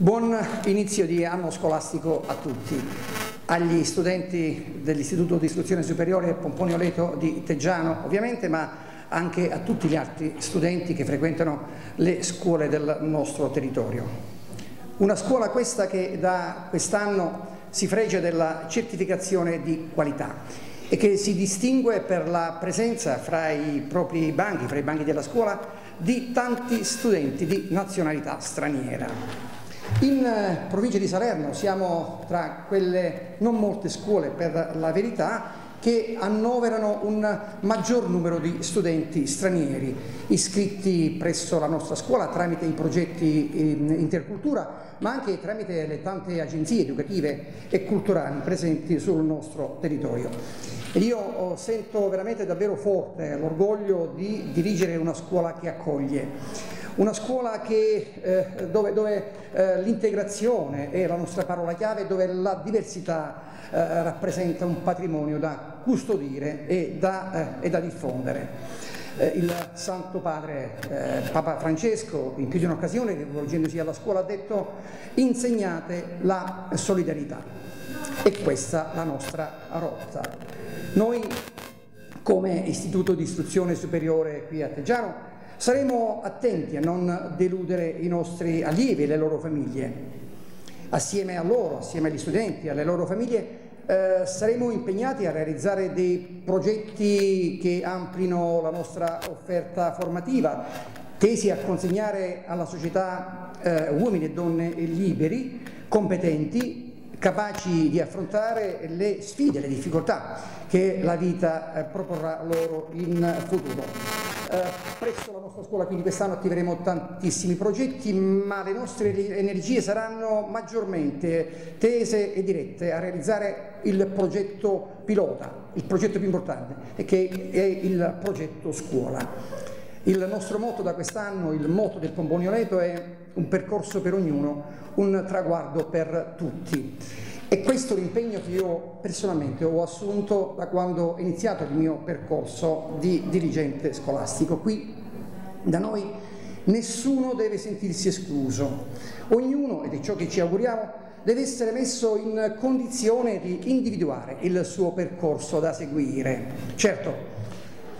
Buon inizio di anno scolastico a tutti, agli studenti dell'Istituto di Istruzione Superiore Pomponio Leto di Teggiano ovviamente, ma anche a tutti gli altri studenti che frequentano le scuole del nostro territorio. Una scuola questa che da quest'anno si fregia della certificazione di qualità e che si distingue per la presenza fra i propri banchi, fra i banchi della scuola, di tanti studenti di nazionalità straniera. In eh, provincia di Salerno siamo tra quelle non molte scuole per la verità che annoverano un maggior numero di studenti stranieri iscritti presso la nostra scuola tramite i progetti in intercultura, ma anche tramite le tante agenzie educative e culturali presenti sul nostro territorio. io sento veramente davvero forte l'orgoglio di dirigere una scuola che accoglie una scuola che, eh, dove, dove eh, l'integrazione è la nostra parola chiave, dove la diversità eh, rappresenta un patrimonio da custodire e da, eh, e da diffondere. Eh, il Santo Padre eh, Papa Francesco in più di un'occasione, rivolgendosi alla scuola, ha detto insegnate la solidarietà. E questa la nostra rotta. Noi come Istituto di Istruzione Superiore qui a Teggiano Saremo attenti a non deludere i nostri allievi e le loro famiglie. Assieme a loro, assieme agli studenti alle loro famiglie, eh, saremo impegnati a realizzare dei progetti che amplino la nostra offerta formativa, tesi a consegnare alla società eh, uomini e donne liberi, competenti, capaci di affrontare le sfide, le difficoltà che la vita eh, proporrà loro in futuro. Eh, presso la nostra scuola, quindi quest'anno attiveremo tantissimi progetti, ma le nostre energie saranno maggiormente tese e dirette a realizzare il progetto pilota, il progetto più importante, che è il progetto scuola. Il nostro motto da quest'anno, il motto del Pombonioleto è un percorso per ognuno, un traguardo per tutti. E questo è l'impegno che io personalmente ho assunto da quando ho iniziato il mio percorso di dirigente scolastico. Qui da noi nessuno deve sentirsi escluso, ognuno, ed è ciò che ci auguriamo, deve essere messo in condizione di individuare il suo percorso da seguire. Certo,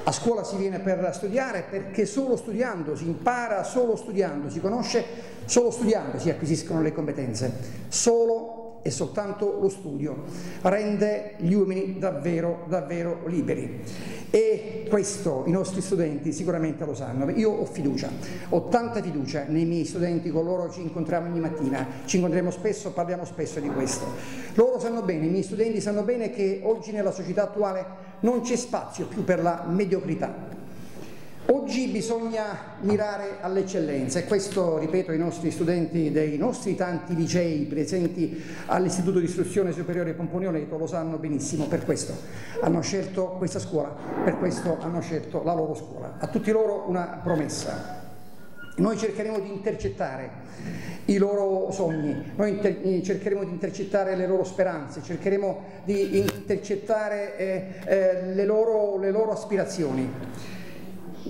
a scuola si viene per studiare perché solo studiando si impara, solo studiando si conosce, solo studiando si acquisiscono le competenze, solo e soltanto lo studio rende gli uomini davvero, davvero liberi. E questo i nostri studenti sicuramente lo sanno. Io ho fiducia, ho tanta fiducia nei miei studenti, con loro ci incontriamo ogni mattina, ci incontriamo spesso, parliamo spesso di questo. Loro sanno bene, i miei studenti sanno bene che oggi nella società attuale non c'è spazio più per la mediocrità, Oggi bisogna mirare all'eccellenza e questo, ripeto, i nostri studenti dei nostri tanti licei presenti all'Istituto di Istruzione Superiore Pomponio Leto lo sanno benissimo, per questo hanno scelto questa scuola, per questo hanno scelto la loro scuola. A tutti loro una promessa. Noi cercheremo di intercettare i loro sogni, noi eh, cercheremo di intercettare le loro speranze, cercheremo di intercettare eh, eh, le, loro, le loro aspirazioni.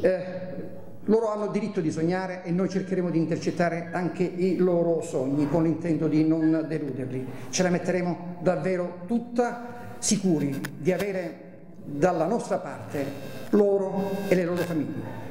Eh, loro hanno diritto di sognare e noi cercheremo di intercettare anche i loro sogni con l'intento di non deluderli. Ce la metteremo davvero tutta sicuri di avere dalla nostra parte loro e le loro famiglie.